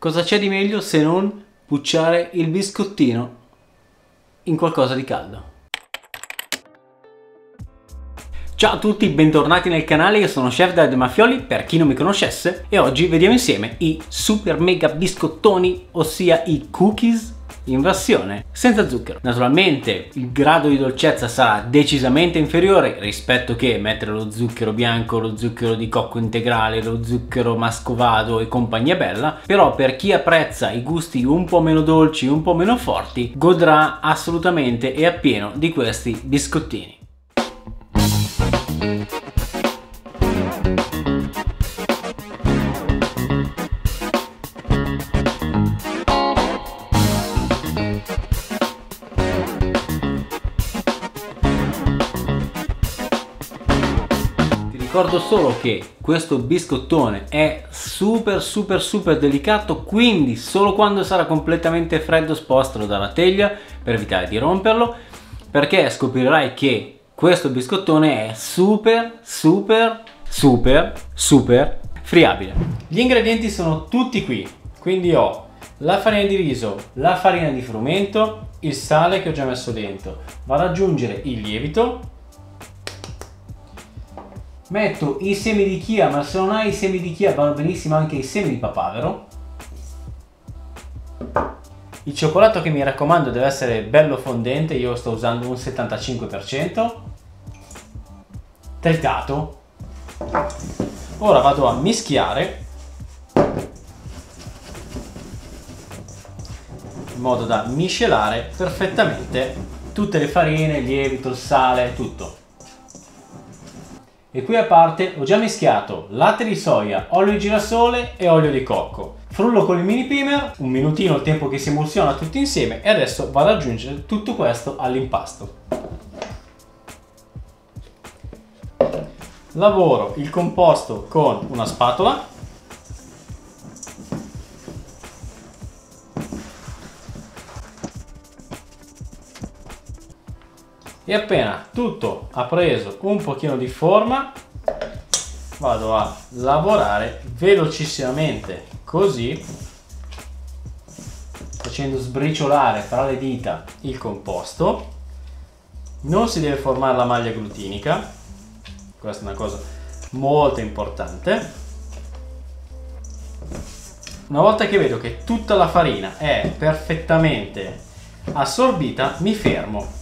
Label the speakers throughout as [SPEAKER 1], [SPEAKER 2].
[SPEAKER 1] Cosa c'è di meglio se non pucciare il biscottino in qualcosa di caldo? Ciao a tutti, bentornati nel canale, io sono Chef Dad Mafioli, per chi non mi conoscesse, e oggi vediamo insieme i super mega biscottoni, ossia i cookies versione senza zucchero. Naturalmente il grado di dolcezza sarà decisamente inferiore rispetto che mettere lo zucchero bianco, lo zucchero di cocco integrale, lo zucchero mascovado e compagnia bella, però per chi apprezza i gusti un po' meno dolci, un po' meno forti, godrà assolutamente e appieno di questi biscottini. Ricordo solo che questo biscottone è super super super delicato quindi solo quando sarà completamente freddo spostalo dalla teglia per evitare di romperlo perché scoprirai che questo biscottone è super super super super friabile. Gli ingredienti sono tutti qui. Quindi ho la farina di riso la farina di frumento il sale che ho già messo dentro. Vado ad aggiungere il lievito metto i semi di chia ma se non hai i semi di chia vanno benissimo anche i semi di papavero il cioccolato che mi raccomando deve essere bello fondente io sto usando un 75% tritato. Ora vado a mischiare. In modo da miscelare perfettamente tutte le farine, il lievito, il sale, tutto e qui a parte ho già mischiato latte di soia, olio di girasole e olio di cocco. Frullo con il mini primer, un minutino il tempo che si emulsiona tutti insieme e adesso vado ad aggiungere tutto questo all'impasto. Lavoro il composto con una spatola e appena tutto ha preso un pochino di forma vado a lavorare velocissimamente così facendo sbriciolare fra le dita il composto. Non si deve formare la maglia glutinica questa è una cosa molto importante. Una volta che vedo che tutta la farina è perfettamente assorbita mi fermo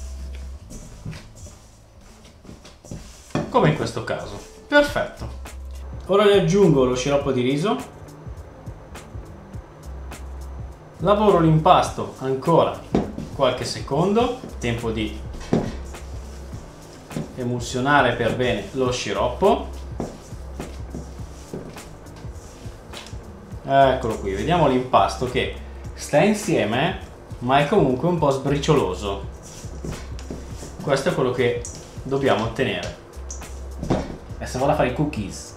[SPEAKER 1] come in questo caso. Perfetto. Ora gli aggiungo lo sciroppo di riso. Lavoro l'impasto ancora qualche secondo, tempo di emulsionare per bene lo sciroppo. Eccolo qui, vediamo l'impasto che sta insieme ma è comunque un po' sbricioloso. Questo è quello che dobbiamo ottenere se vado a fare i cookies.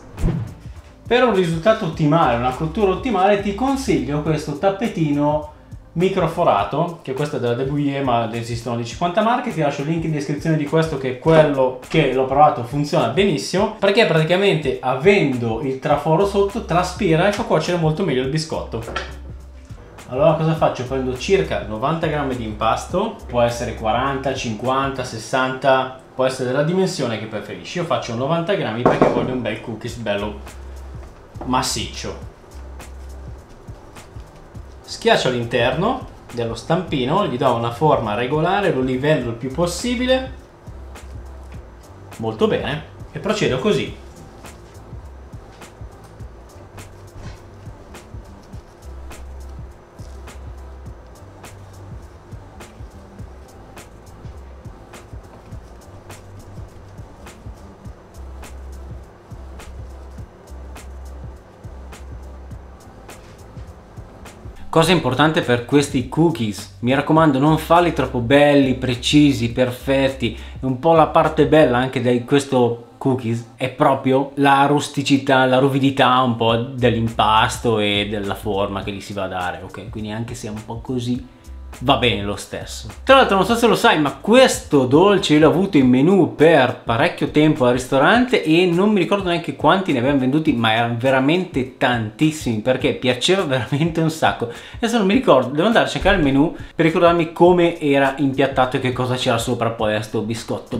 [SPEAKER 1] Per un risultato ottimale, una cottura ottimale, ti consiglio questo tappetino microforato, che questo è della Debuye ma esistono di 50 marche, ti lascio il link in descrizione di questo che è quello che l'ho provato funziona benissimo, perché praticamente avendo il traforo sotto traspira e fa cuocere molto meglio il biscotto. Allora cosa faccio? Prendo circa 90 grammi di impasto, può essere 40, 50, 60, può essere della dimensione che preferisci. Io faccio 90 grammi perché voglio un bel cookies bello massiccio. Schiaccio all'interno dello stampino, gli do una forma regolare, lo livello il più possibile. Molto bene. E procedo così Cosa importante per questi cookies, mi raccomando non farli troppo belli, precisi, perfetti, un po' la parte bella anche di questo cookies è proprio la rusticità, la ruvidità un po' dell'impasto e della forma che gli si va a dare, ok? Quindi anche se è un po' così, va bene lo stesso. Tra l'altro non so se lo sai, ma questo dolce l'ho avuto in menu per parecchio tempo al ristorante e non mi ricordo neanche quanti ne abbiamo venduti, ma erano veramente tantissimi perché piaceva veramente un sacco. Adesso non mi ricordo, devo andare a cercare il menu per ricordarmi come era impiattato e che cosa c'era sopra poi a questo biscotto.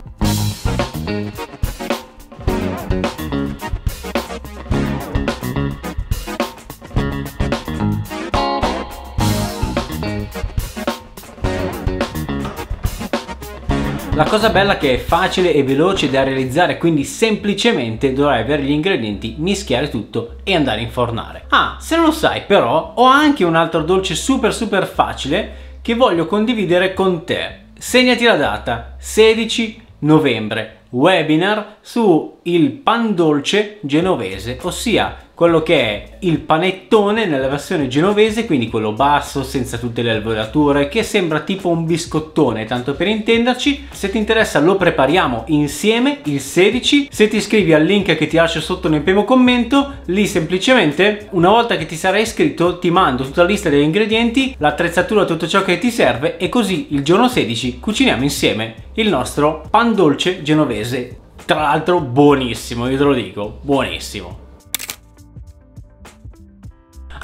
[SPEAKER 1] La cosa bella è che è facile e veloce da realizzare, quindi semplicemente dovrai avere gli ingredienti, mischiare tutto e andare a infornare. Ah, se non lo sai però, ho anche un altro dolce super super facile che voglio condividere con te. Segnati la data, 16 novembre, webinar su il pan dolce genovese, ossia quello che è il panettone nella versione genovese, quindi quello basso, senza tutte le alveolature, che sembra tipo un biscottone, tanto per intenderci. Se ti interessa lo prepariamo insieme il 16. Se ti iscrivi al link che ti lascio sotto nel primo commento, lì semplicemente una volta che ti sarai iscritto ti mando tutta la lista degli ingredienti, l'attrezzatura, tutto ciò che ti serve e così il giorno 16 cuciniamo insieme il nostro pan dolce genovese. Tra l'altro buonissimo, io te lo dico, buonissimo.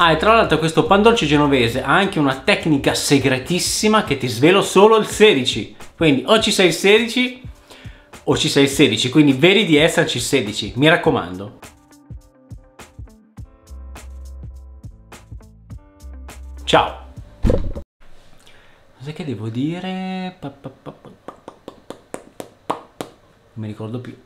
[SPEAKER 1] Ah, e tra l'altro questo pan dolce genovese ha anche una tecnica segretissima che ti svelo solo il 16. Quindi o ci sei il 16 o ci sei il 16, quindi vedi di esserci il 16, mi raccomando. Ciao! Cos'è che devo dire? Non mi ricordo più.